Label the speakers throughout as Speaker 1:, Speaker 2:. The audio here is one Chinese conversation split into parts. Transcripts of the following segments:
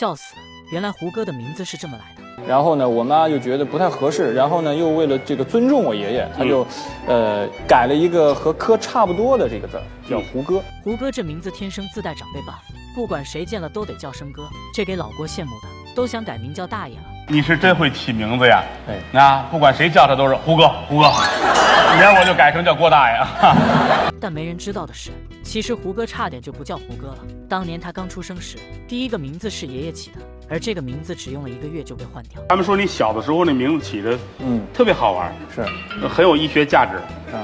Speaker 1: 笑死了！原来胡歌的名字是这么来的。
Speaker 2: 然后呢，我妈又觉得不太合适，然后呢，又为了这个尊重我爷爷，她就，呃，改了一个和科差不多的这个字儿，叫胡歌。
Speaker 1: 胡歌这名字天生自带长辈 buff，不管谁见了都得叫声哥，这给老郭羡慕的，都想改名叫大爷了。
Speaker 3: 你是真会起名字呀！
Speaker 2: 哎
Speaker 3: 那不管谁叫他都是胡哥，胡哥。明儿我就改成叫郭大爷。
Speaker 1: 但没人知道的是，其实胡歌差点就不叫胡歌了。当年他刚出生时，第一个名字是爷爷起的，而这个名字只用了一个月就被换掉。
Speaker 3: 他们说你小的时候那名字起的
Speaker 2: 嗯，
Speaker 3: 特别好玩，
Speaker 2: 是，
Speaker 3: 很有医学价值
Speaker 2: 啊，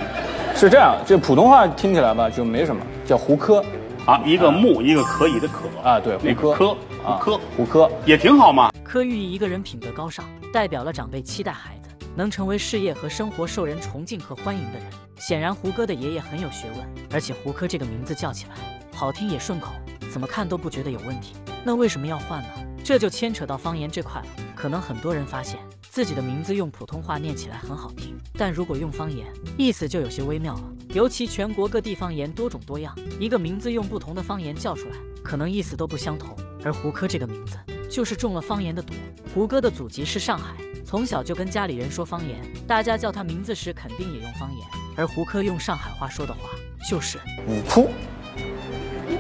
Speaker 2: 是这样，这普通话听起来吧就没什么，叫胡科，
Speaker 3: 啊。一个木，一个可以的可
Speaker 2: 啊对
Speaker 3: 那
Speaker 2: 胡科
Speaker 3: 科，胡科
Speaker 2: 胡科，
Speaker 3: 也挺好嘛。
Speaker 1: 科寓意一个人品德高尚，代表了长辈期待孩子能成为事业和生活受人崇敬和欢迎的人。显然，胡歌的爷爷很有学问，而且胡科这个名字叫起来好听也顺口，怎么看都不觉得有问题。那为什么要换呢？这就牵扯到方言这块了。可能很多人发现自己的名字用普通话念起来很好听，但如果用方言，意思就有些微妙了。尤其全国各地方言多种多样，一个名字用不同的方言叫出来，可能意思都不相同。而胡科这个名字就是中了方言的毒。胡歌的祖籍是上海，从小就跟家里人说方言，大家叫他名字时肯定也用方言。而胡歌用上海话说的话就是
Speaker 2: 五扑，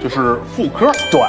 Speaker 3: 就是妇科，
Speaker 2: 对，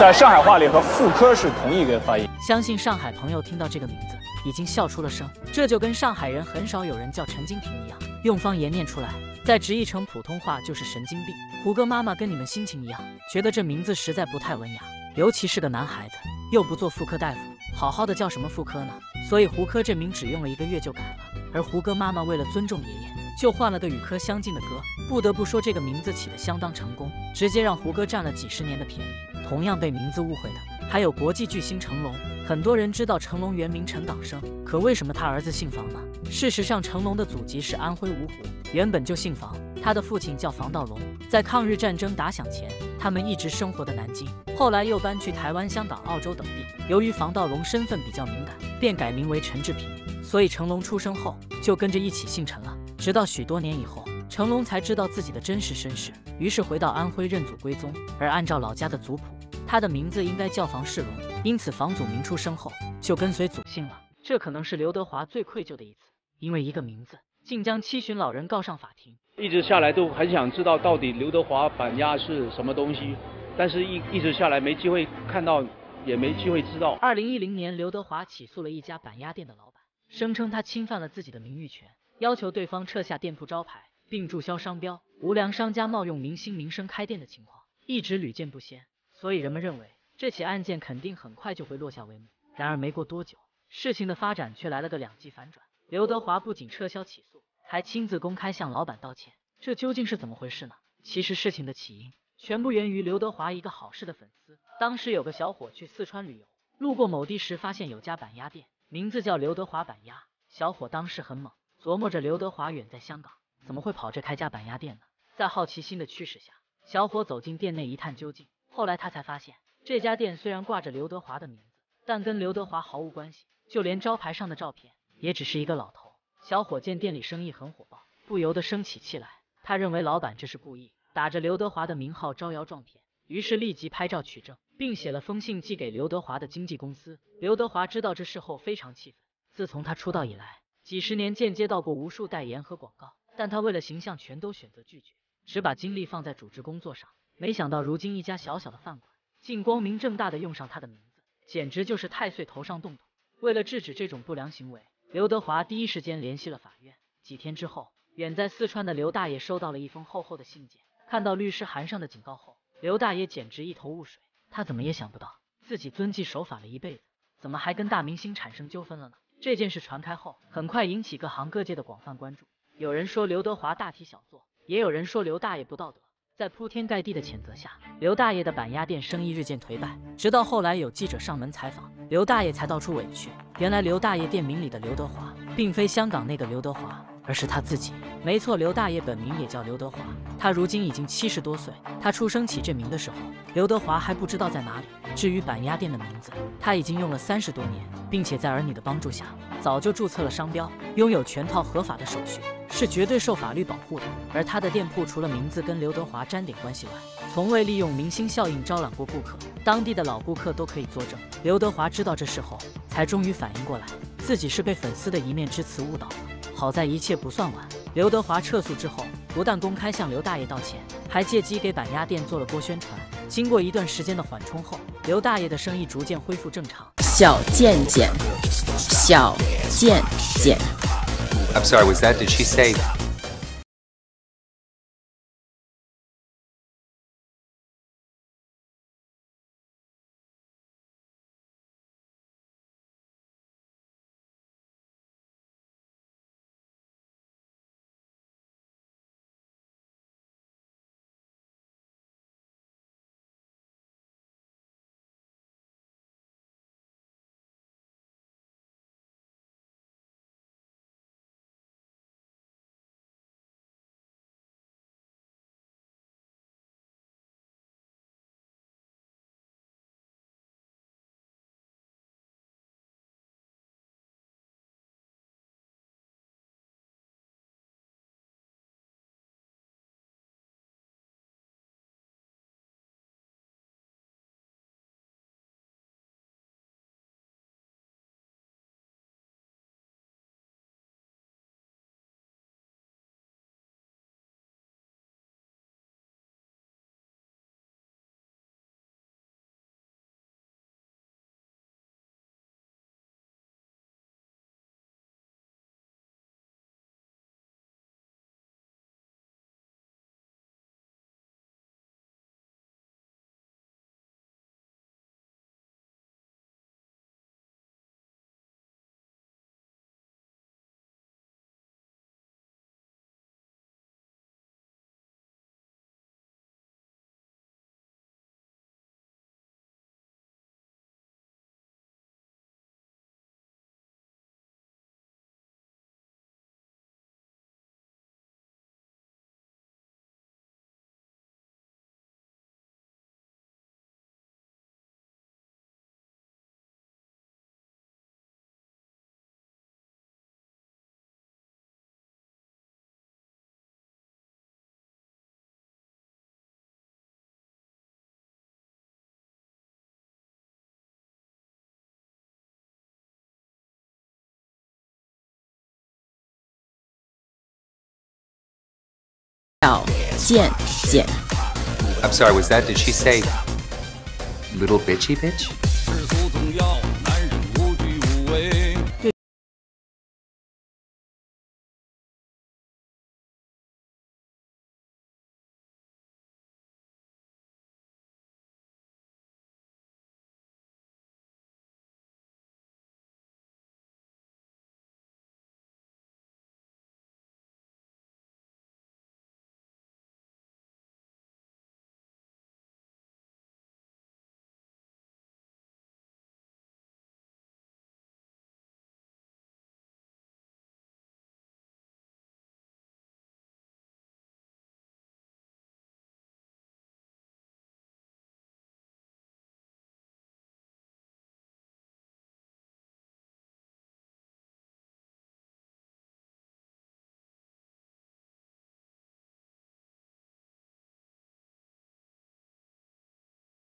Speaker 2: 在上海话里和妇科是同一个发音。
Speaker 1: 相信上海朋友听到这个名字已经笑出了声，这就跟上海人很少有人叫陈金平一样，用方言念出来，再直译成普通话就是神经病。胡歌妈妈跟你们心情一样，觉得这名字实在不太文雅，尤其是个男孩子，又不做妇科大夫，好好的叫什么妇科呢？所以胡科这名只用了一个月就改了。而胡歌妈妈为了尊重爷爷，就换了个与科相近的歌。不得不说，这个名字起得相当成功，直接让胡歌占了几十年的便宜。同样被名字误会的还有国际巨星成龙。很多人知道成龙原名陈港生，可为什么他儿子姓房呢？事实上，成龙的祖籍是安徽芜湖，原本就姓房。他的父亲叫房道龙，在抗日战争打响前，他们一直生活的南京，后来又搬去台湾、香港、澳洲等地。由于房道龙身份比较敏感，便改名为陈志平。所以成龙出生后就跟着一起姓陈了。直到许多年以后，成龙才知道自己的真实身世，于是回到安徽认祖归宗。而按照老家的族谱，他的名字应该叫房世龙，因此房祖名出生后就跟随祖姓了。这可能是刘德华最愧疚的一次，因为一个名字竟将七旬老人告上法庭。
Speaker 4: 一直下来都很想知道到底刘德华板鸭是什么东西，但是一一直下来没机会看到，也没机会知道。
Speaker 1: 二零一零年，刘德华起诉了一家板鸭店的老板，声称他侵犯了自己的名誉权，要求对方撤下店铺招牌并注销商标。无良商家冒用明星名声开店的情况一直屡见不鲜，所以人们认为这起案件肯定很快就会落下帷幕。然而没过多久，事情的发展却来了个两极反转。刘德华不仅撤销起诉，还亲自公开向老板道歉，这究竟是怎么回事呢？其实事情的起因全部源于刘德华一个好事的粉丝。当时有个小伙去四川旅游，路过某地时发现有家板鸭店，名字叫刘德华板鸭。小伙当时很猛，琢磨着刘德华远在香港，怎么会跑这开家板鸭店呢？在好奇心的驱使下，小伙走进店内一探究竟。后来他才发现，这家店虽然挂着刘德华的名字，但跟刘德华毫无关系，就连招牌上的照片也只是一个老头。小伙见店里生意很火爆，不由得生起气来。他认为老板这是故意打着刘德华的名号招摇撞骗，于是立即拍照取证，并写了封信寄给刘德华的经纪公司。刘德华知道这事后非常气愤。自从他出道以来，几十年间接到过无数代言和广告，但他为了形象全都选择拒绝，只把精力放在主持工作上。没想到如今一家小小的饭馆，竟光明正大的用上他的名字，简直就是太岁头上动土。为了制止这种不良行为，刘德华第一时间联系了法院。几天之后，远在四川的刘大爷收到了一封厚厚的信件，看到律师函上的警告后，刘大爷简直一头雾水。他怎么也想不到，自己遵纪守法了一辈子，怎么还跟大明星产生纠纷了呢？这件事传开后，很快引起各行各界的广泛关注。有人说刘德华大题小做，也有人说刘大爷不道德。在铺天盖地的谴责下，刘大爷的板鸭店生意日渐颓败。直到后来有记者上门采访，刘大爷才道出委屈。原来刘大爷店名里的刘德华，并非香港那个刘德华，而是他自己。没错，刘大爷本名也叫刘德华，他如今已经七十多岁。他出生起这名的时候，刘德华还不知道在哪里。至于板鸭店的名字，他已经用了三十多年，并且在儿女的帮助下，早就注册了商标，拥有全套合法的手续。是绝对受法律保护的。而他的店铺除了名字跟刘德华沾点关系外，从未利用明星效应招揽过顾客。当地的老顾客都可以作证。刘德华知道这事后，才终于反应过来，自己是被粉丝的一面之词误导了。好在一切不算晚。刘德华撤诉之后，不但公开向刘大爷道歉，还借机给板鸭店做了波宣传。经过一段时间的缓冲后，刘大爷的生意逐渐恢复正常。
Speaker 5: 小贱贱，小贱贱。
Speaker 6: I'm sorry, was that, did she say
Speaker 5: 贱贱。
Speaker 6: I'm sorry, was that, did she say little bitchy bitch?